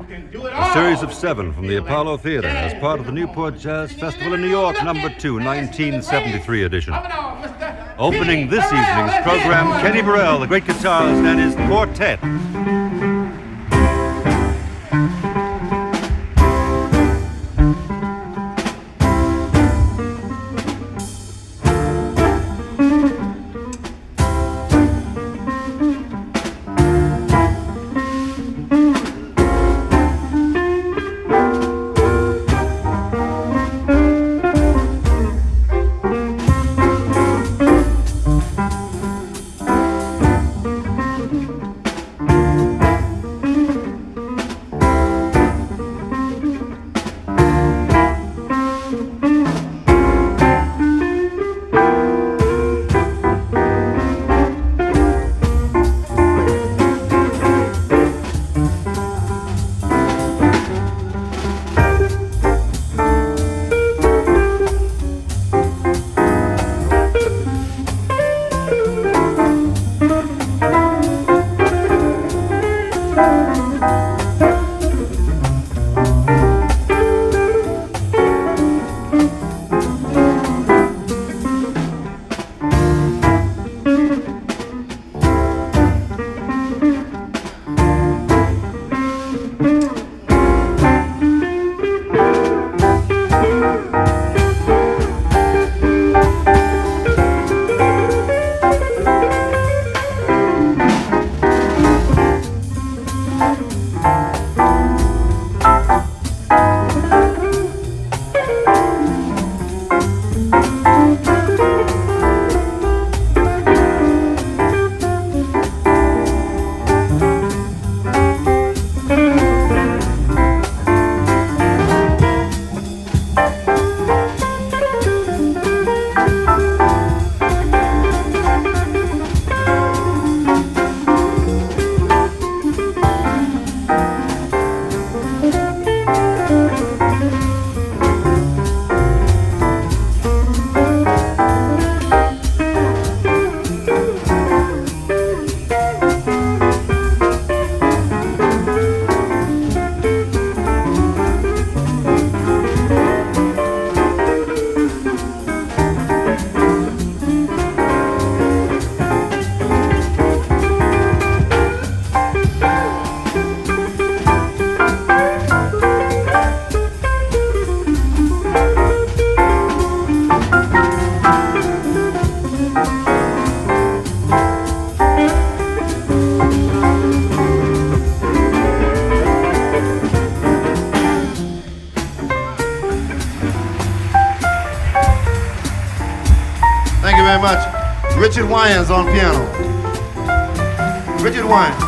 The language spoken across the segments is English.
A series of seven from the Apollo Theater as part of the Newport Jazz Festival in New York, number two, 1973 edition. Opening this evening's program, Kenny Burrell, the great guitarist, and his quartet. Richard on piano. Richard Wyands.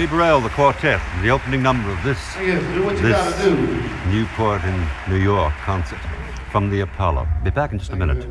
Kenny Burrell, the quartet, the opening number of this do what you This-. Newport in New York concert from the Apollo. Be back in just a minute.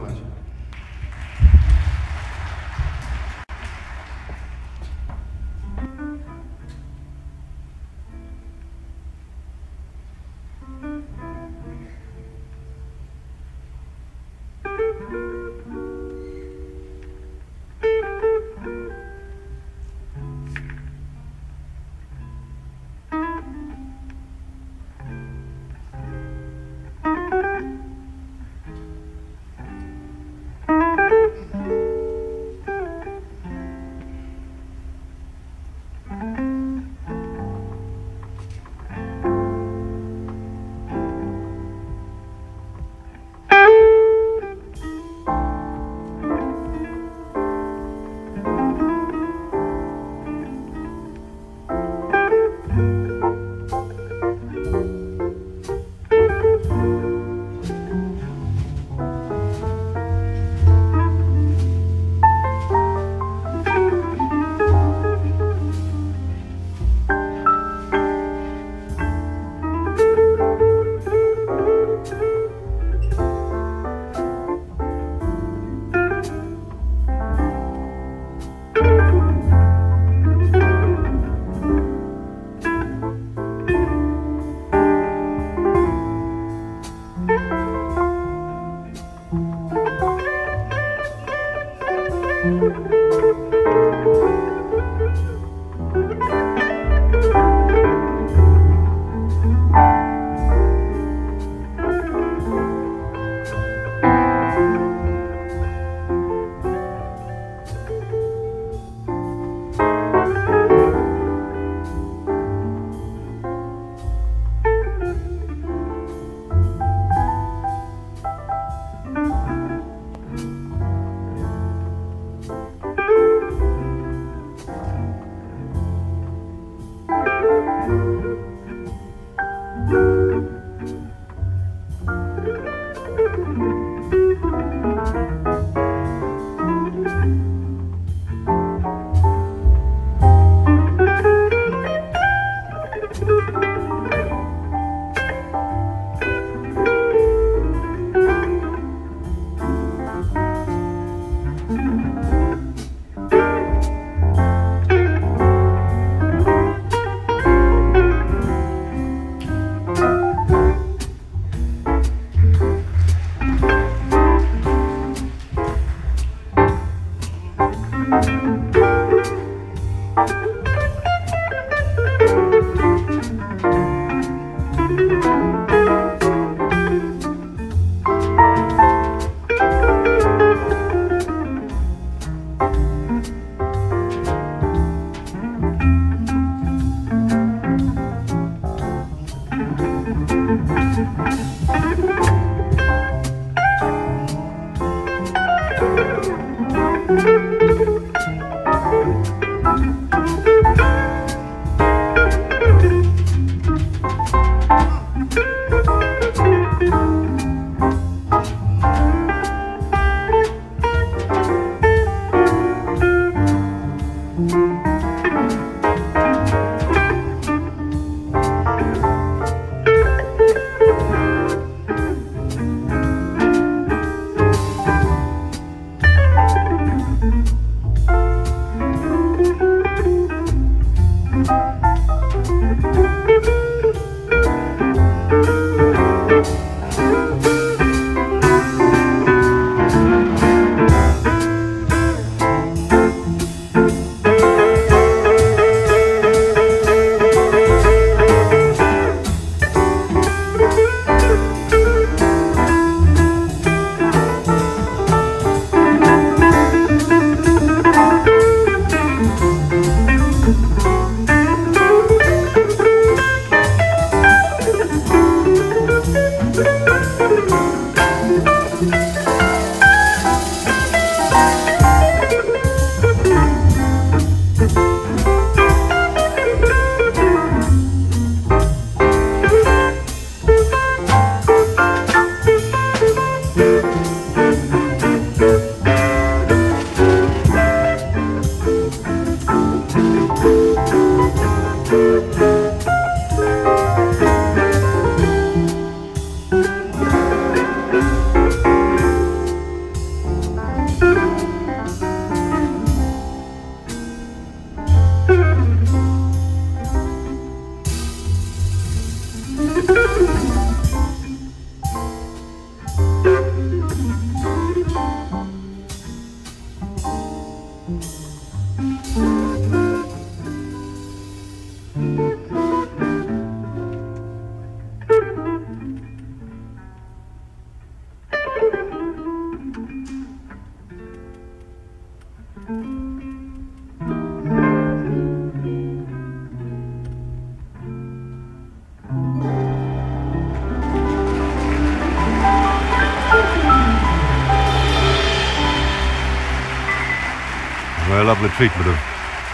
Treatment of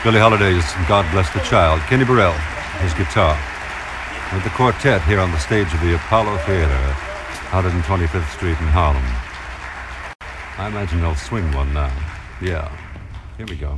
Billie Holiday's God Bless the Child. Kenny Burrell, his guitar. With the quartet here on the stage of the Apollo Theater, 125th Street in Harlem. I imagine they'll swing one now. Yeah. Here we go.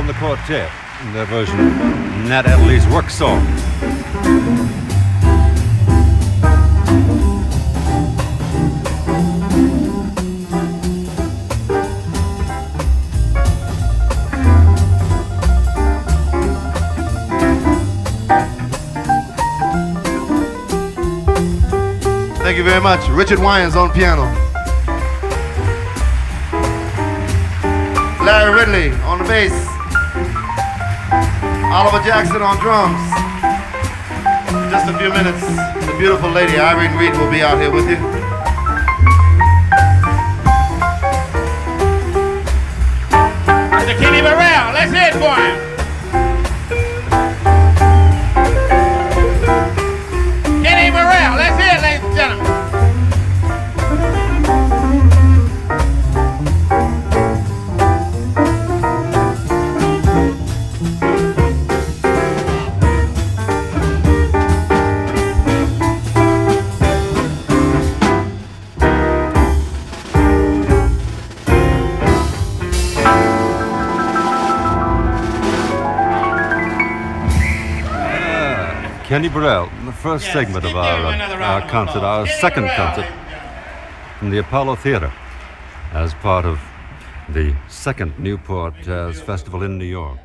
On the quartet in their version of Nat Adderley's work song. Thank you very much. Richard Wyands on piano. Larry Ridley on the bass. Oliver Jackson on drums. In just a few minutes, the beautiful lady Irene Reid will be out here with you. Mr. Kenny Burrell, let's hear it for him. Kenny Burrell, the first Yes, segment of our, uh, our concert, our. Second Burrell. concert from the Apollo Theater as part of the second Newport Jazz Festival in New York.